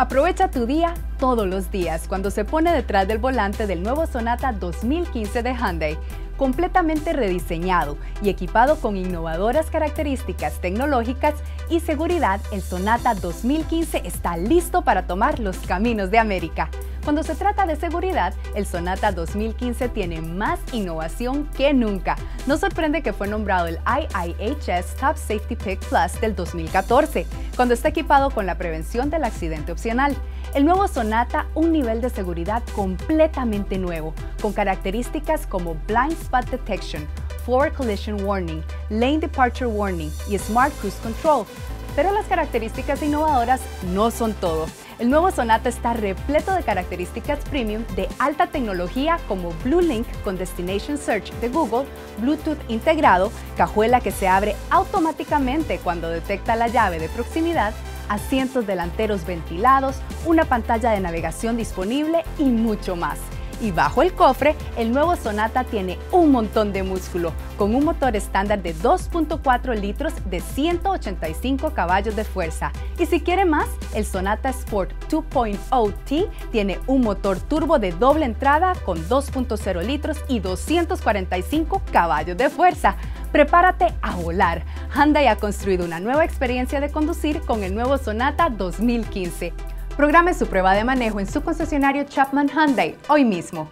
Aprovecha tu día todos los días cuando se pone detrás del volante del nuevo Sonata 2015 de Hyundai completamente rediseñado y equipado con innovadoras características tecnológicas y seguridad, el Sonata 2015 está listo para tomar los caminos de América. Cuando se trata de seguridad, el Sonata 2015 tiene más innovación que nunca. No sorprende que fue nombrado el IIHS Top Safety Pick Plus del 2014, cuando está equipado con la prevención del accidente opcional. El nuevo Sonata, un nivel de seguridad completamente nuevo, con características como Blind Spot Detection, Forward Collision Warning, Lane Departure Warning y Smart Cruise Control. Pero las características innovadoras no son todo. El nuevo Sonata está repleto de características premium de alta tecnología como Blue Link con Destination Search de Google, Bluetooth integrado, cajuela que se abre automáticamente cuando detecta la llave de proximidad, asientos delanteros ventilados, una pantalla de navegación disponible y mucho más. Y bajo el cofre, el nuevo Sonata tiene un montón de músculo, con un motor estándar de 2.4 litros de 185 caballos de fuerza. Y si quiere más, el Sonata Sport 2.0T tiene un motor turbo de doble entrada con 2.0 litros y 245 caballos de fuerza. Prepárate a volar. Hyundai ha construido una nueva experiencia de conducir con el nuevo Sonata 2015. Programe su prueba de manejo en su concesionario Chapman Hyundai hoy mismo.